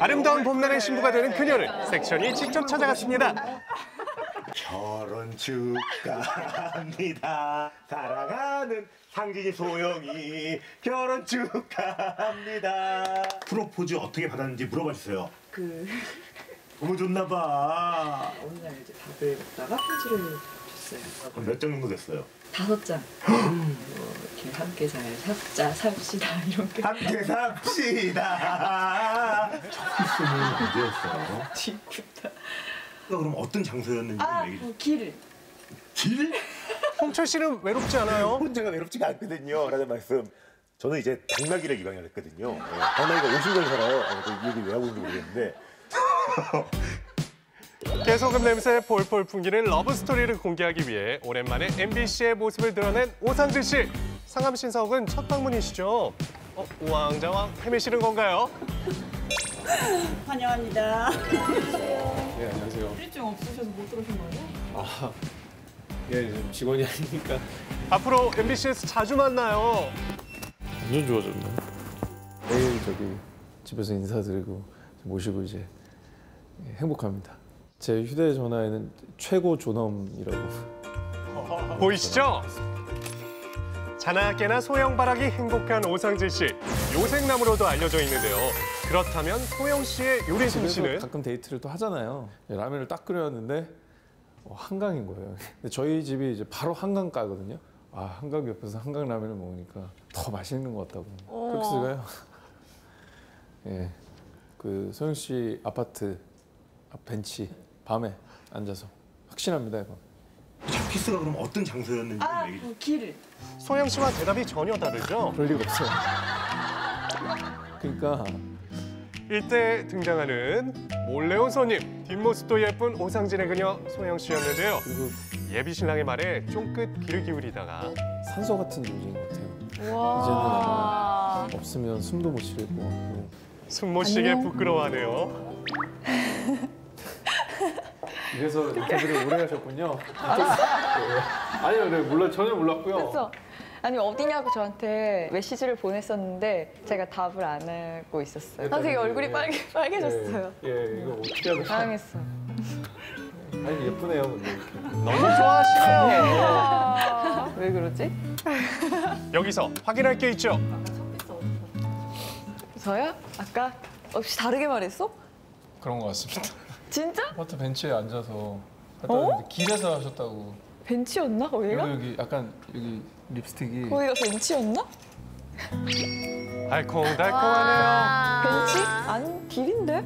아름다운 봄날의 신부가 되는 그녀를 섹션이 직접 찾아갔습니다. 결혼 축하합니다. 사랑하는 상진이 소영이 결혼 축하합니다. 프로포즈 어떻게 받았는지 물어봐 주세요. 그 너무 좋나 봐. 어느 날 이제 밥을 먹다가 편지를 줬어요. 몇 장 정도 됐어요? 다섯 장. 뭐 이렇게 함께 잘 삽자 삽시다 이렇게. 함께 삽시다. 첫 키스는 언제였어요? 뒤부터. 그럼 어떤 장소였는지 아, 얘기 뭐 길. 길? 홍철 씨는 외롭지 않아요? 혼자가 외롭지가 않거든요. 라는 말씀. 저는 이제 당나귀를 입양을 했거든요. 네, 당나귀가 50년 살아요. 아, 이 얘기 왜 하고 있는지 모르겠는데. 깨소금 냄새 폴폴 풍기는 러브 스토리를 공개하기 위해 오랜만에 MBC에 모습을 드러낸 오상진 씨. 상암 신사옥은 첫 방문이시죠? 어, 우왕좌왕 헤매시는 건가요? 환영합니다. 네, 안녕하세요. 일정 없으셔서 못 들어오신 거예요? 아, 예, 좀 직원이 아니니까 앞으로 MBC에서 자주 만나요. 완전 좋아졌네. 매일 저기 집에서 인사드리고 모시고 이제 예, 행복합니다. 제 휴대전화에는 최고 존엄이라고. 보이시죠? 자나깨나 소영바라기 행복한 오상진 씨. 요생남으로도 알려져 있는데요. 그렇다면 소영 씨의 요리 솜씨는? 가끔 데이트를 또 하잖아요. 예, 라면을 딱 끓였는데 어, 한강인 거예요. 근데 저희 집이 이제 바로 한강가거든요. 아 한강 옆에서 한강 라면을 먹으니까 더 맛있는 것 같다고. 흡수가요. 예, 그 소영 씨 아파트 앞 벤치 밤에 앉아서 확신합니다 이거. 첫 키스가 그럼 어떤 장소였는지 아, 얘기 뭐 길. 소영 씨와 대답이 전혀 다르죠? 그럴 리가 없어요. 그러니까 이때 등장하는 몰래 온 손님. 뒷모습도 예쁜 오상진의 그녀 소영 씨였는데요. 그리고 예비 신랑의 말에 쫑긋 귀를 기울이다가 산소 같은 존재인 것 같아요. 이제는 아마 없으면 숨도 못쉴것 같고. 숨못 쉬게 부끄러워하네요. 이래서 인터뷰를 오래 하셨군요. 아니요, 네, 몰라 전혀 몰랐고요. 그래서 아니 어디냐고 저한테 메시지를 보냈었는데 제가 답을 안 하고 있었어요. 아 되게 얼굴이 빨개 빨개졌어요. 예, 예, 이거 어떻게 하면 당황했어. 아니 예쁘네요, 근데 이렇게. 너무 좋아하시네요. 아, 왜 그러지? 여기서 확인할 게 있죠. 저요? 아까 혹시 다르게 말했어? 그런 것 같습니다. 진짜? 아파트 벤치에 앉아서 어? 길에서 하셨다고. 벤치였나 거기가? 여기 여기 약간 여기 립스틱이 거기가 벤치였나? 알콩달콩하네요. 벤치? 아니 길인데?